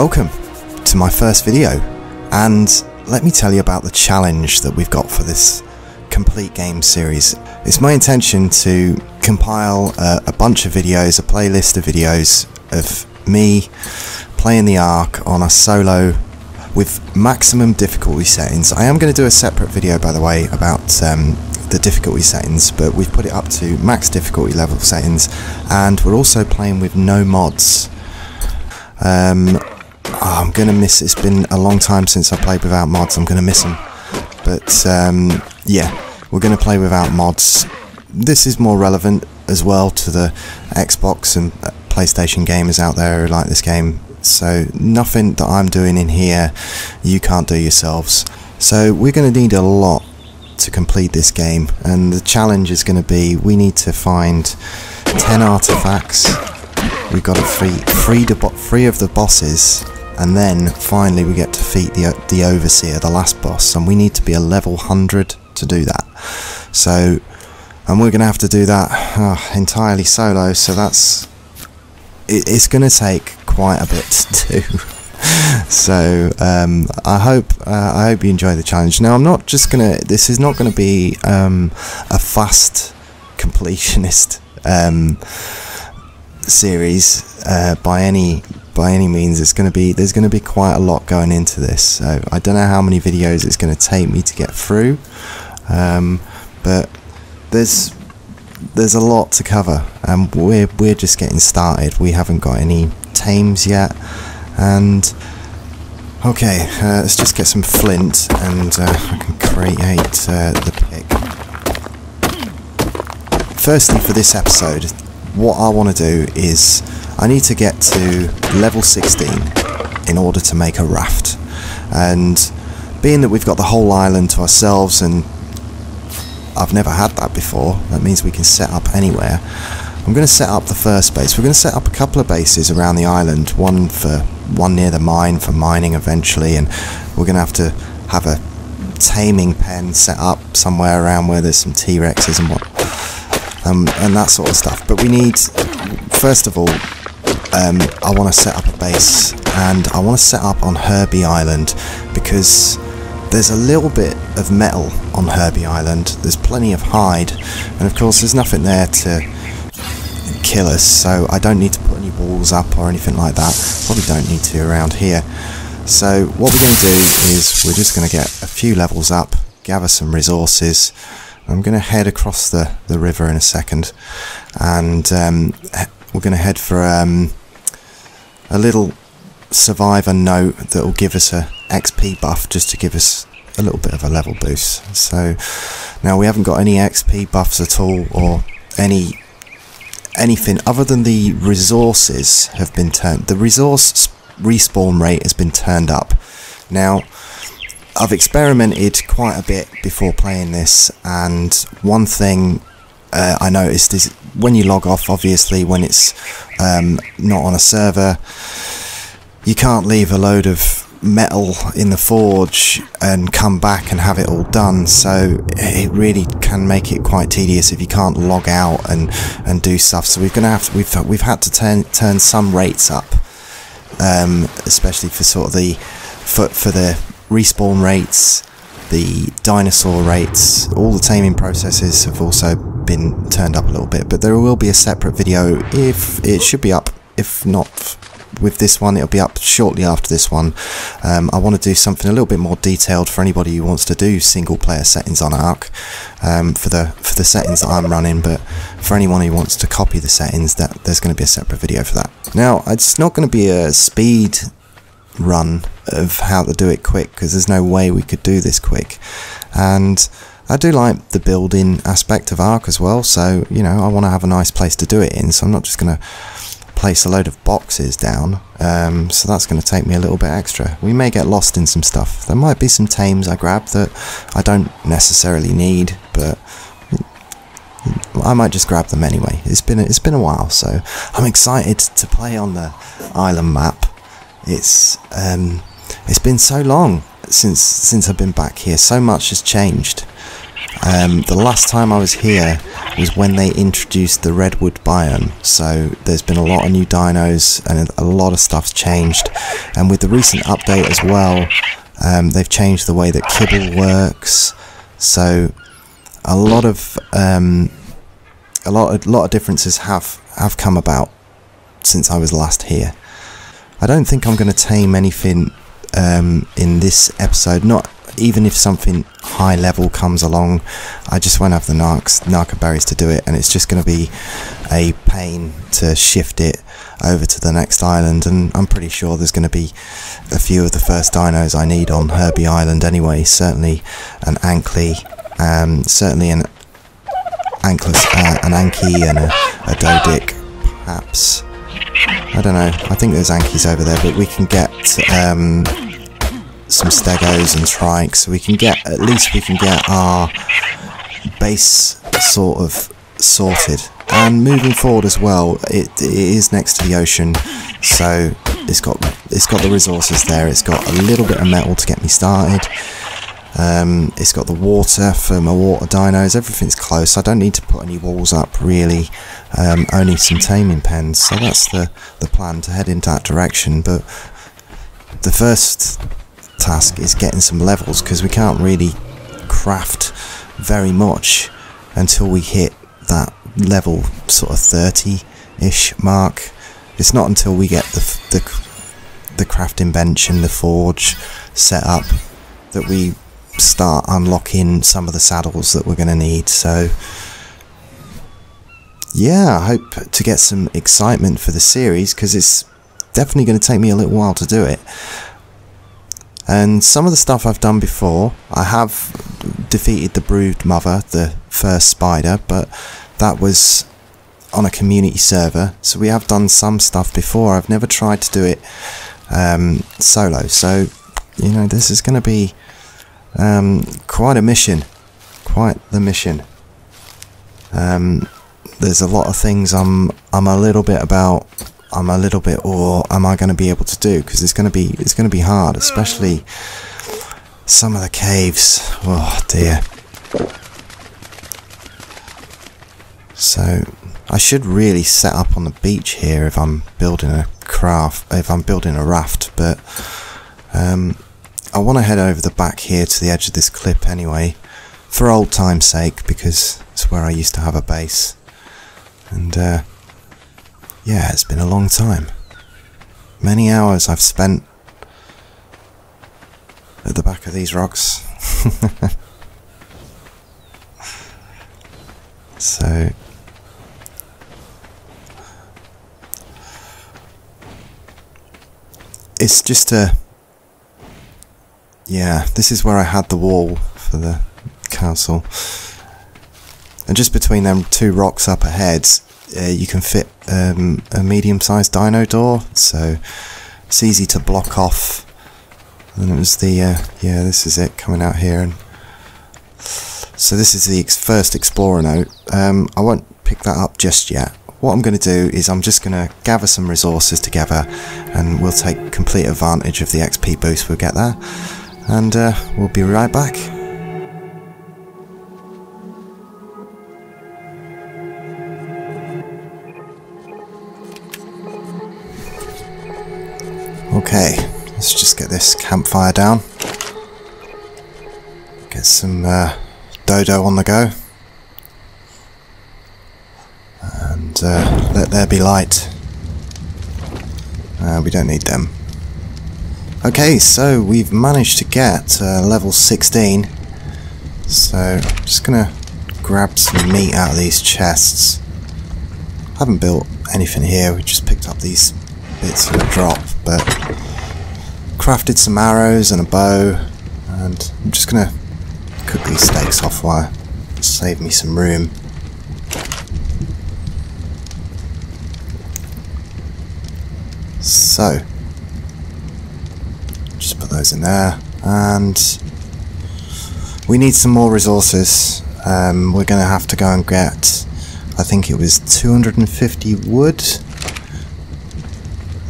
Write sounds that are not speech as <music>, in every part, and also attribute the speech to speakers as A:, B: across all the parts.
A: Welcome to my first video, and let me tell you about the challenge that we've got for this complete game series. It's my intention to compile a, a bunch of videos, a playlist of videos of me playing the Ark on a solo with maximum difficulty settings. I am going to do a separate video, by the way, about um, the difficulty settings, but we've put it up to max difficulty level settings, and we're also playing with no mods. Um, oh, I'm gonna miss. It's been a long time since I played without mods. I'm gonna miss them, but um, yeah, we're gonna play without mods. This is more relevant as well to the Xbox and uh, PlayStation gamers out there who like this game. So nothing that I'm doing in here, you can't do yourselves. So we're to need a lot to complete this game and the challenge is to be we need to find 10 artifacts we've got to free free, free of the bosses and then finally we get to defeat the, the overseer the last boss and we need to be a level 100 to do that so and we're going to have to do that uh, entirely solo so that's it, it's going to take quite a bit to <laughs> do so um, I hope uh, I hope you enjoy the challenge. Now I'm not just gonna. This is not going to be um, a fast completionist um, series uh, by any by any means. It's going to be there's going to be quite a lot going into this. So I don't know how many videos it's going to take me to get through, um, but there's there's a lot to cover, and we're we're just getting started. We haven't got any tames yet and okay uh, let's just get some flint and uh, I can create uh, the pick firstly for this episode what I want to do is I need to get to level 16 in order to make a raft and being that we've got the whole island to ourselves and I've never had that before that means we can set up anywhere I'm going to set up the first base. We're going to set up a couple of bases around the island, one for one near the mine for mining eventually, and we're going to have to have a taming pen set up somewhere around where there's some T-Rexes and what, um, and that sort of stuff. But we need, first of all, um, I want to set up a base, and I want to set up on Herbie Island because there's a little bit of metal on Herbie Island. There's plenty of hide, and of course there's nothing there to kill us, so I don't need to put any walls up or anything like that. Probably don't need to around here. So what we're going to do is we're just going to get a few levels up, gather some resources. I'm going to head across the, the river in a second, and um, we're going to head for um, a little survivor note that will give us a XP buff just to give us a little bit of a level boost. So now we haven't got any XP buffs at all or any anything other than the resources have been turned. The resource respawn rate has been turned up. Now, I've experimented quite a bit before playing this, and one thing uh, I noticed is when you log off, obviously, when it's um, not on a server, you can't leave a load of metal in the forge and come back and have it all done. So it really can make it quite tedious if you can't log out and and do stuff. So we're gonna have to we've we've had to turn turn some rates up um, especially for sort of the for, for the respawn rates the dinosaur rates all the taming processes have also been turned up a little bit but there will be a separate video if it should be up if not with this one. It'll be up shortly after this one. Um, I want to do something a little bit more detailed for anybody who wants to do single player settings on Ark um, for the for the settings that I'm running. But for anyone who wants to copy the settings, that there's going to be a separate video for that. Now, it's not going to be a speed run of how to do it quick because there's no way we could do this quick and I do like the building aspect of Ark as well so you know I want to have a nice place to do it in so I'm not just going to place a load of boxes down, um, so that's going to take me a little bit extra. We may get lost in some stuff. There might be some tames I grab that I don't necessarily need, but I might just grab them anyway. It's been a, it's been a while, so I'm excited to play on the island map. It's um, it's been so long since since I've been back here. So much has changed. Um, the last time I was here was when they introduced the redwood biome, so there's been a lot of new dinos and a lot of stuff's changed. And with the recent update as well, um, they've changed the way that kibble works, so a lot of um, a lot of, lot of differences have have come about since I was last here. I don't think I'm going to tame anything um, in this episode. Not even if something high level comes along, I just won't have the narcs, narcoberries to do it, and it's just going to be a pain to shift it over to the next island. And I'm pretty sure there's going to be a few of the first dinos I need on Herbie Island anyway. Certainly an Ankley, um, certainly an Ankless, uh, an Anky, and a, a Doedic, perhaps. I don't know. I think there's Ankies over there, but we can get um, some Stegos and Trikes. So we can get, at least we can get our base sort of sorted. And moving forward as well, it, it is next to the ocean, so it's got it's got the resources there. It's got a little bit of metal to get me started. Um, it's got the water for my water dinos. Everything's close. I don't need to put any walls up really. Um, only some taming pens. So that's the the plan to head into that direction. But the first task is getting some levels because we can't really craft very much until we hit that level sort of 30-ish mark. It's not until we get the, the the crafting bench and the forge set up that we start unlocking some of the saddles that we're going to need. So, yeah, I hope to get some excitement for the series because it's definitely going to take me a little while to do it. And some of the stuff I've done before, I have defeated the Brood Mother, the first spider, but that was on a community server. So we have done some stuff before. I've never tried to do it um, solo. So, you know, this is going to be um, quite a mission. Quite the mission. Um, there's a lot of things I'm I'm a little bit about. I'm a little bit, or am I going to be able to do? Because it's going to be it's going to be hard, especially some of the caves. Oh dear. So I should really set up on the beach here if I'm building a craft, if I'm building a raft, but um, I want to head over the back here to the edge of this clip anyway, for old time's sake, because it's where I used to have a base. And, uh, yeah, it's been a long time. Many hours I've spent at the back of these rocks. <laughs> so, it's just a yeah, this is where I had the wall for the castle. And just between them two rocks up ahead, uh, you can fit um, a medium-sized dino door, so it's easy to block off. And it was the, uh, yeah, this is it coming out here. and So this is the ex first Explorer note. Um, I won't pick that up just yet. What I'm going to do is I'm just going to gather some resources together and we'll take complete advantage of the XP boost we'll get there and uh, we'll be right back. Okay, let's just get this campfire down. Get some uh, dodo on the go. And uh, let there be light. Uh, we don't need them. Okay, so we've managed to get uh, level 16. So, I'm just gonna grab some meat out of these chests. I haven't built anything here, we just picked up these bits of a drop, but crafted some arrows and a bow, and I'm just gonna cook these steaks off while save me some room. So, those in there. And we need some more resources. Um, we're going to have to go and get, I think it was 250 wood.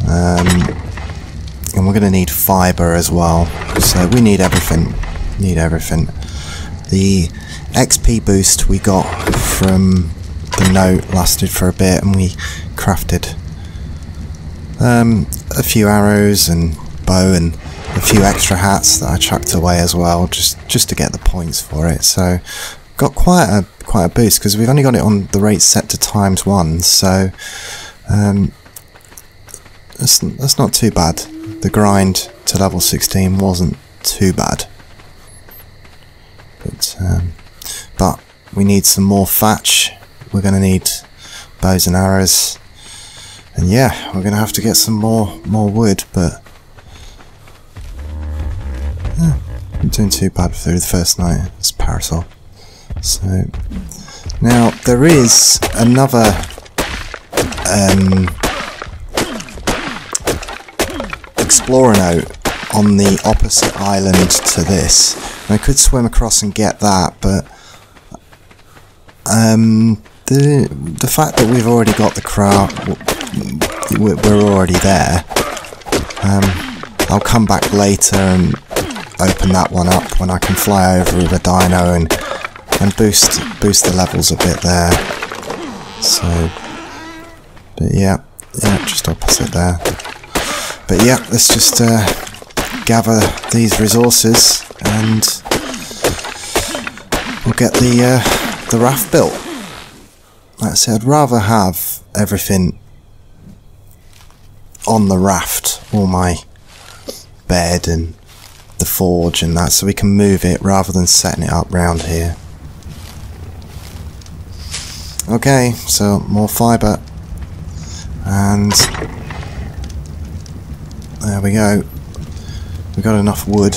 A: Um, and we're going to need fibre as well. So we need everything. Need everything. The XP boost we got from the note lasted for a bit and we crafted um, a few arrows and bow and a few extra hats that I chucked away as well just just to get the points for it. So got quite a quite a boost because we've only got it on the rate set to times one so um, that's, that's not too bad. The grind to level 16 wasn't too bad. But um, but we need some more thatch. We're going to need bows and arrows. And yeah we're going to have to get some more more wood but doing too bad through the first night it's parasol so now there is another um, explorer note on the opposite island to this. I could swim across and get that, but um, the the fact that we've already got the crowd, we're already there. Um, I'll come back later and open that one up when I can fly over with a dino and and boost boost the levels a bit there. So, but yeah, yeah, just opposite there. But yeah, let's just uh, gather these resources and we'll get the uh, the raft built. Like I said, I'd rather have everything on the raft, all my bed and the forge and that, so we can move it rather than setting it up round here. Okay, so more fibre. And there we go. We got enough wood.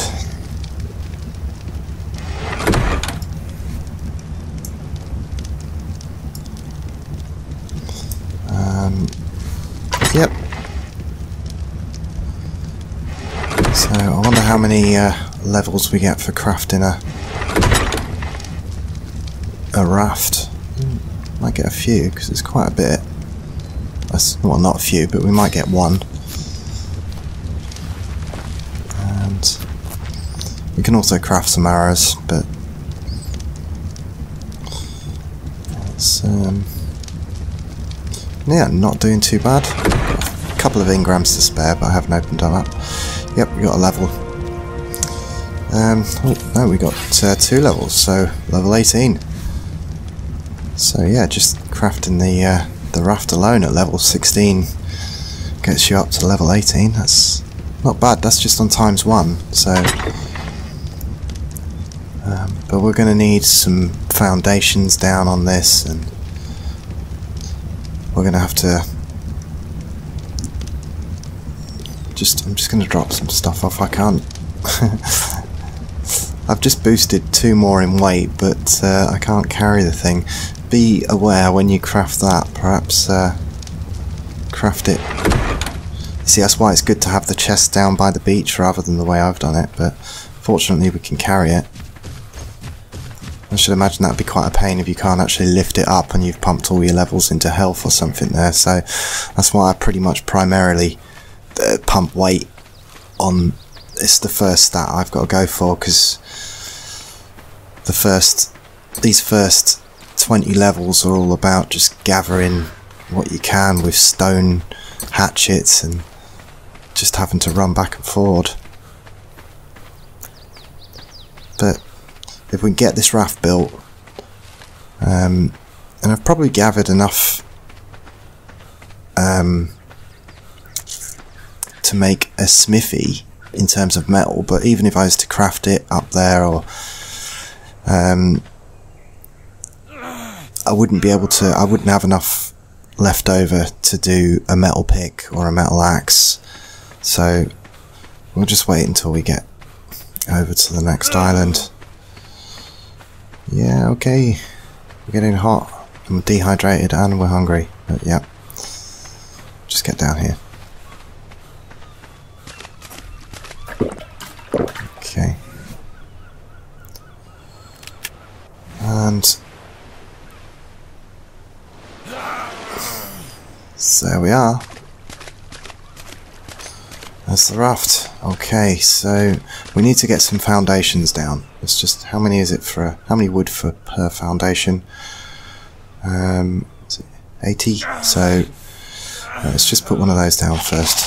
A: Um, yep. So how many uh, levels we get for crafting a a raft. Might get a few, because it's quite a bit. Well, not a few, but we might get one. And we can also craft some arrows, but it's um, yeah, not doing too bad. A couple of engrams to spare, but I haven't opened them up. Yep, we got a level. Um, oh, no, we got uh, two levels, so level 18. So yeah, just crafting the uh, the raft alone at level 16 gets you up to level 18. That's not bad. That's just on times one. So, um, but we're going to need some foundations down on this, and we're going to have to just. I'm just going to drop some stuff off. I can't. <laughs> I've just boosted two more in weight, but uh, I can't carry the thing be aware when you craft that, perhaps uh, craft it. See, that's why it's good to have the chest down by the beach rather than the way I've done it, but fortunately we can carry it. I should imagine that'd be quite a pain if you can't actually lift it up and you've pumped all your levels into health or something there, so that's why I pretty much primarily uh, pump weight on it's the first stat I've got to go for because the first these first 20 levels are all about just gathering what you can with stone hatchets and just having to run back and forward. But if we get this raft built, um, and I've probably gathered enough um, to make a smithy in terms of metal, but even if I was to craft it up there or um, I wouldn't be able to, I wouldn't have enough left over to do a metal pick or a metal axe. So we'll just wait until we get over to the next island. Yeah, okay. We're getting hot. I'm dehydrated and we're hungry. But yeah. Just get down here. Okay. And So there we are. That's the raft. Okay, so we need to get some foundations down. It's just how many is it for? How many wood for per foundation? Um, 80. So uh, let's just put one of those down first.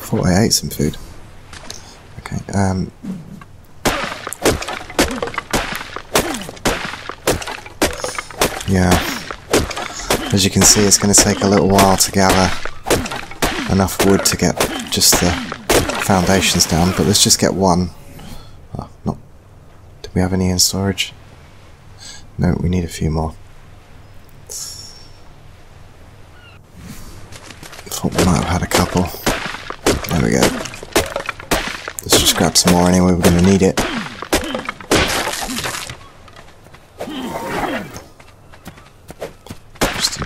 A: Thought I ate some food. Okay. Um. Yeah. As you can see, it's going to take a little while to gather enough wood to get just the foundations down, but let's just get one. Oh, not. Do we have any in storage? No, we need a few more. Thought we might have had a couple. There we go. Let's just grab some more anyway, we're going to need it. Just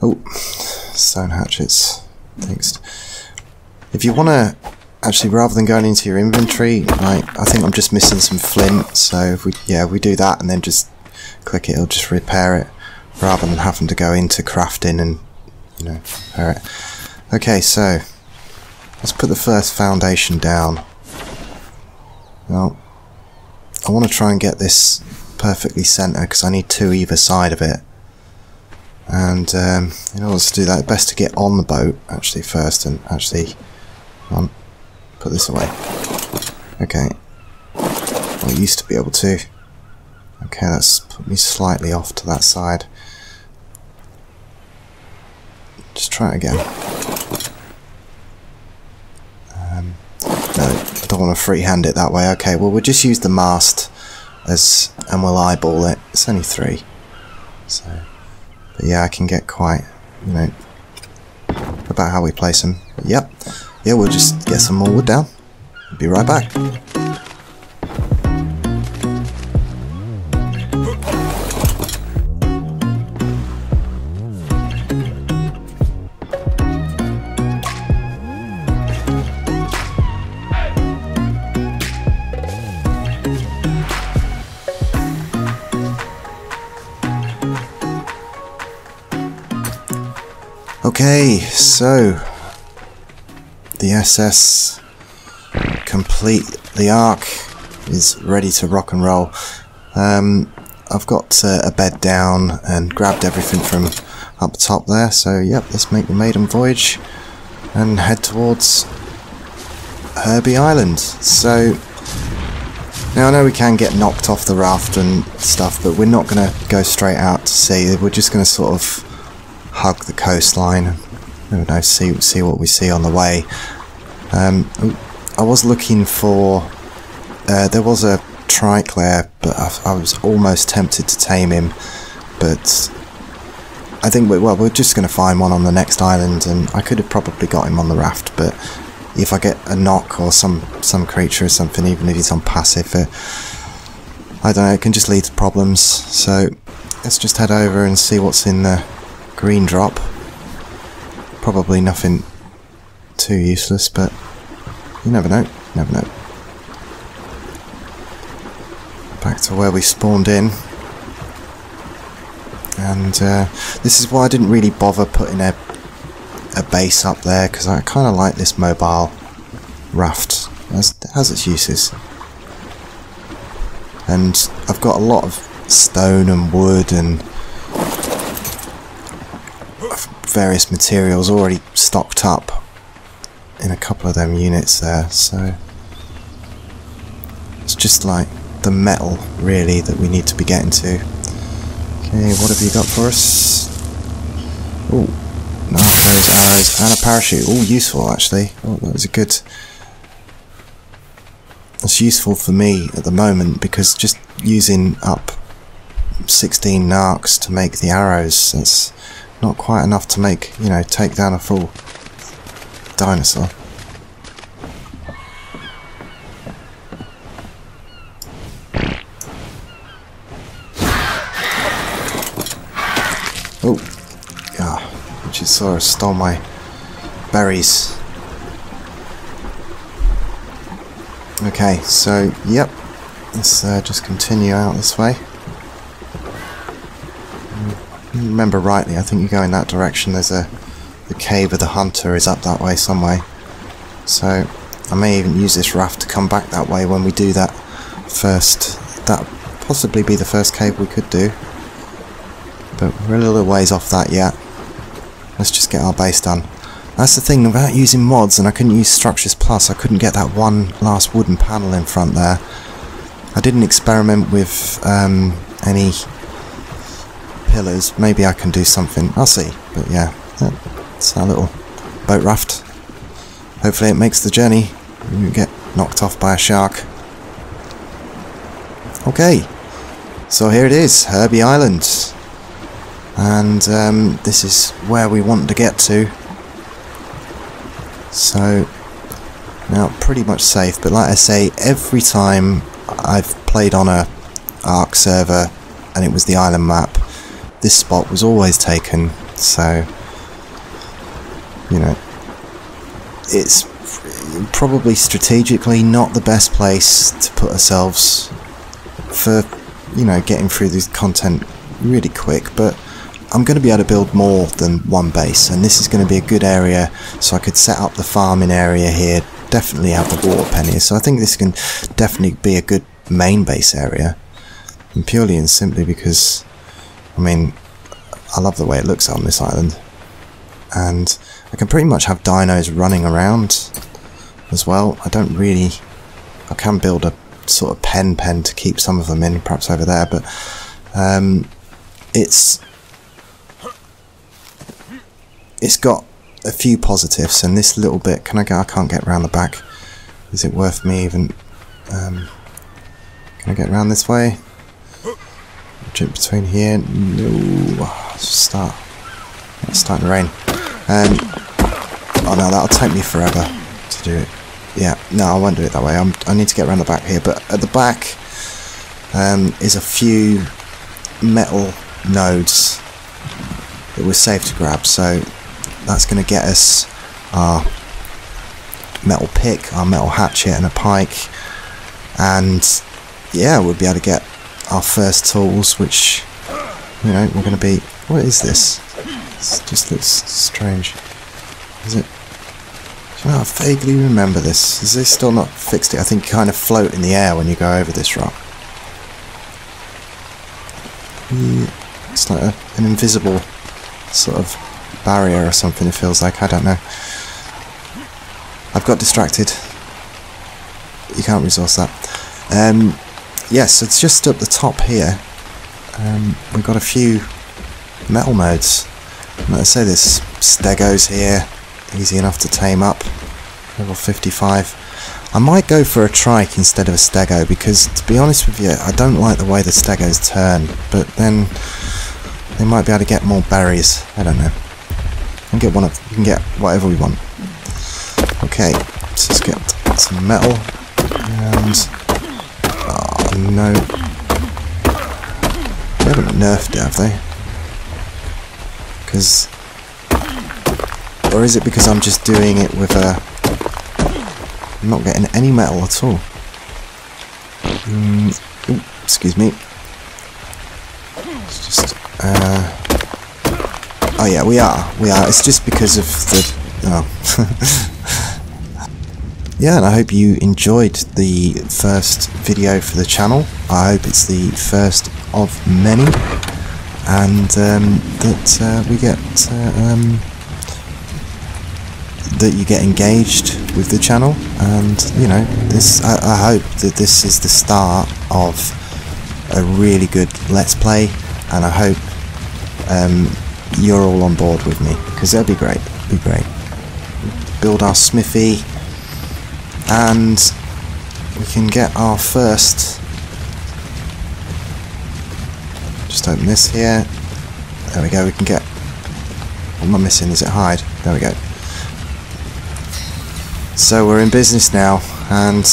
A: Oh, stone hatchets. Thanks. If you want to, actually, rather than going into your inventory, like, I think I'm just missing some flint, so if we, yeah, we do that and then just click it, it'll just repair it, rather than having to go into crafting and, you know, repair it. Okay, so, let's put the first foundation down. Well, I want to try and get this perfectly centre, because I need two either side of it and um, in order to do that, best to get on the boat actually first and actually um, put this away. Okay, well, I used to be able to. Okay, that's put me slightly off to that side. Just try it again. Um, no, I don't want to freehand it that way. Okay, well we'll just use the mast and we'll eyeball it. It's only three, so. But yeah, I can get quite, you know, about how we place them. Yep. Yeah, we'll just get some more wood down. Be right back. Okay, so the SS complete the Ark is ready to rock and roll. Um, I've got uh, a bed down and grabbed everything from up top there. So yep, let's make the maiden voyage and head towards Herbie Island. So now I know we can get knocked off the raft and stuff, but we're not going to go straight out to sea. We're just going to sort of hug the coastline. You know, see see what we see on the way. Um, I was looking for. Uh, there was a trike there, but I, I, was almost tempted to tame him. But I think we, well, we're just going to find one on the next island, and I could have probably got him on the raft. But if I get a knock or some some creature or something, even if he's on passive, it, I don't know. It can just lead to problems. So let's just head over and see what's in the green drop. Probably nothing too useless, but you never know. never know. Back to where we spawned in. And uh, this is why I didn't really bother putting a, a base up there, because I kind of like this mobile raft. It has, it has its uses. And I've got a lot of stone and wood and various materials already stocked up in a couple of them units there, so it's just like the metal really that we need to be getting to. Okay, what have you got for us? Oh, narcos, arrows, and a parachute. All useful actually. Oh, that was a good. That's useful for me at the moment because just using up 16 narcs to make the arrows, that's not quite enough to make, you know, take down a full dinosaur. Oh, yeah, Luchasaurus stole my berries. Okay, so, yep, let's uh, just continue out this way. Remember rightly, I think you go in that direction. There's a the cave of the hunter is up that way some way. So I may even use this raft to come back that way when we do that first. That possibly be the first cave we could do. But we're a little ways off that yet. Let's just get our base done. That's the thing, without using mods, and I couldn't use Structures Plus, I couldn't get that one last wooden panel in front there. I didn't experiment with um, any pillars. Maybe I can do something. I'll see. But yeah, it's our little boat raft. Hopefully it makes the journey. You get knocked off by a shark. Okay, so here it is, Herbie Island. And um, this is where we want to get to. So, now pretty much safe, but like I say, every time I've played on a Ark server and it was the island map, this spot was always taken, so you know it's probably strategically not the best place to put ourselves for you know getting through this content really quick but I'm going to be able to build more than one base and this is going to be a good area so I could set up the farming area here definitely have the water pen here so I think this can definitely be a good main base area and purely and simply because I mean I love the way it looks on this island and I can pretty much have dinos running around as well. I don't really... I can build a sort of pen pen to keep some of them in, perhaps over there, but um, it's it's got a few positives, and this little bit, can I get, I can't get around the back. Is it worth me even, um, can I get around this way? Jump between here, no, start, it's starting to rain. Um, oh no, that'll take me forever to do it. Yeah, no, I won't do it that way. I'm, I need to get around the back here. But at the back um, is a few metal nodes that we're safe to grab. So that's going to get us our metal pick, our metal hatchet and a pike. And yeah, we'll be able to get our first tools, which, you know, we're going to be... What is this? It just looks strange. Is it I vaguely remember this. Is this still not fixed it? I think you kind of float in the air when you go over this rock. It's like a, an invisible sort of barrier or something it feels like. I don't know. I've got distracted. You can't resource that. Um, yes, it's just up the top here. Um, we've got a few metal nodes. Like I say, there's stegos here easy enough to tame up. Level 55. I might go for a trike instead of a stego because to be honest with you I don't like the way the stegos turn but then they might be able to get more berries. I don't know. We can get one of we can get whatever we want. Okay, let's get some metal and no. They haven't nerfed it, have they? Because or is it because I'm just doing it with a... I'm not getting any metal at all. Mm, ooh, excuse me. It's just... Uh, oh yeah, we are. We are. It's just because of the... Oh. <laughs> yeah, and I hope you enjoyed the first video for the channel. I hope it's the first of many, and um, that uh, we get uh, um, that you get engaged with the channel and you know this I, I, hope that this is the start of a really good let's play and I hope um, you're all on board with me because that'd be great be great build our smithy and we can get our first just open this here there we go we can get what am I missing is it hide there we go so we're in business now and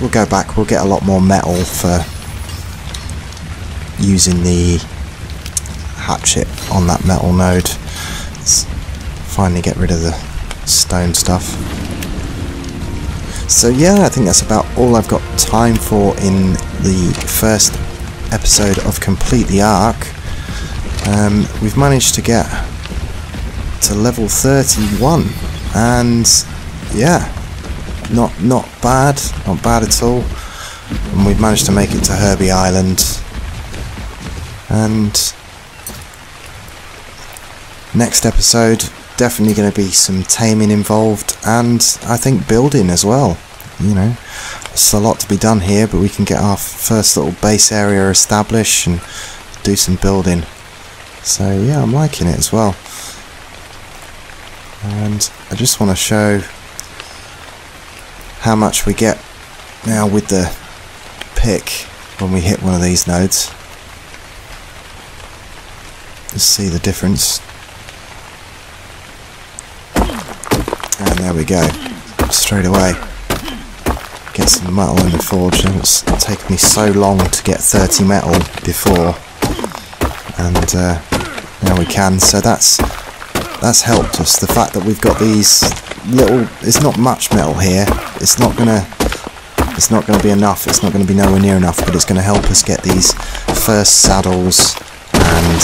A: we'll go back, we'll get a lot more metal for using the hatchet on that metal node. Let's finally get rid of the stone stuff. So yeah, I think that's about all I've got time for in the first episode of Complete the Ark. um, we've managed to get to level 31 and yeah not not bad not bad at all and we've managed to make it to Herbie Island and next episode definitely going to be some taming involved and I think building as well you know. It's a lot to be done here but we can get our first little base area established and do some building. So yeah I'm liking it as well. And I just want to show how much we get now with the pick when we hit one of these nodes. See the difference and there we go. Straight away. Get some metal in the forge. It's taken me so long to get 30 metal before. And uh, now we can. So that's that's helped us. The fact that we've got these little it's not much metal here. It's not gonna it's not going to be enough. It's not going to be nowhere near enough but it's going to help us get these first saddles. And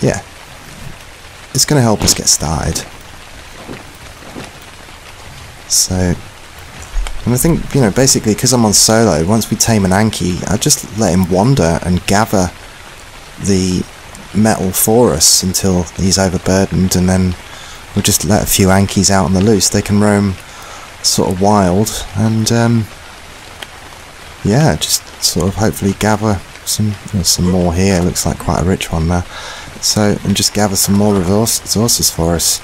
A: yeah. It's going to help us get started so and I think you know basically because I'm on solo once we tame an Anki I just let him wander and gather the metal for us until he's overburdened and then we'll just let a few Ankies out on the loose. They can roam sort of wild and um, yeah, just sort of hopefully gather some some more here. Looks like quite a rich one there. So and just gather some more resource, resources for us.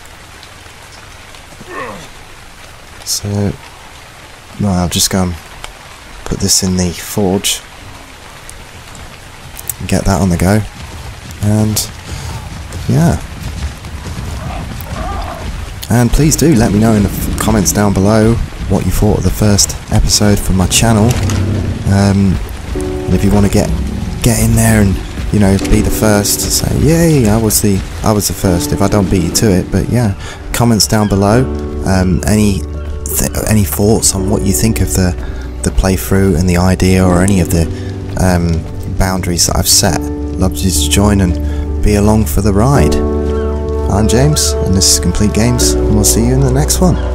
A: So well, I'll just go and put this in the forge. And get that on the go. And yeah. And please do let me know in the comments down below what you thought of the first episode from my channel. Um, and if you want to get get in there and you know be the first to say yay I was the I was the first if I don't beat you to it but yeah comments down below. Um, any any thoughts on what you think of the the playthrough and the idea or any of the um, boundaries that I've set love you to join and be along for the ride. I'm James, and this is Complete Games, and we'll see you in the next one.